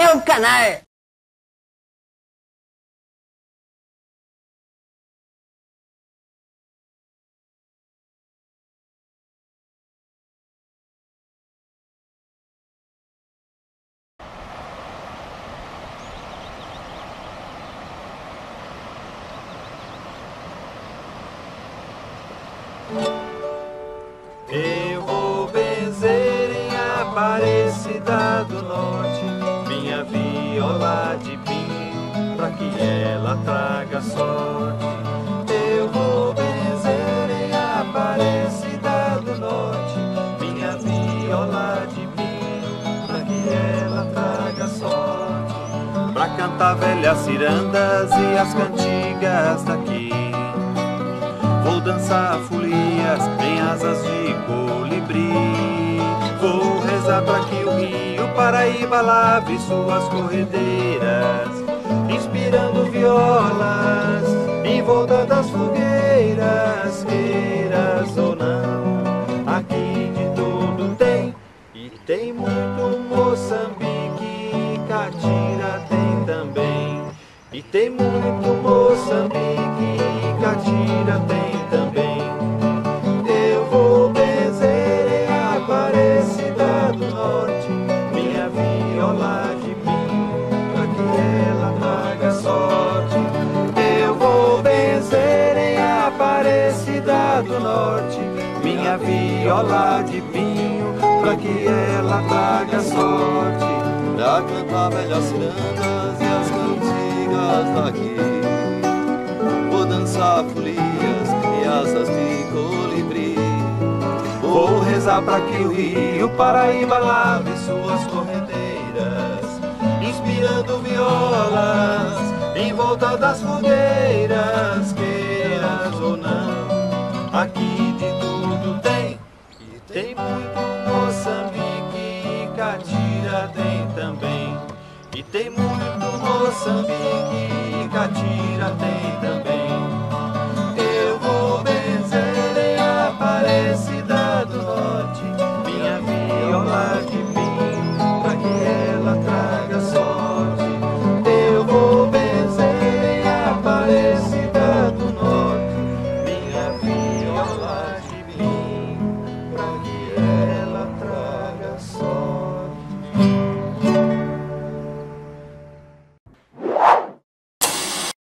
é um canal. Eu vou benzer em Aparecida do Norte de pinho pra que ela traga sorte. Eu vou benzer em Aparecida do Norte minha viola de pinho pra que ela traga sorte. Pra cantar velhas cirandas e as cantigas daqui. Vou dançar folias em asas de colibri. Vou rezar para que o rio Paraíba lave suas corredeiras, inspirando violas em volta das fogueiras, queiras ou não. Aqui de tudo tem, e tem muito Moçambique, Catira tem também. E tem muito Moçambique, Catira tem também. Do Norte, minha viola de pinho, pra que ela traga sorte. Pra cantar velhas cirandas e as cantigas daqui. Vou dançar folias e asas de colibri. Vou rezar para que o rio Paraíba lave suas corredeiras, inspirando violas em volta das fogueiras, Moçambique, e Catira tem também. E tem muito Moçambique, e Catira tem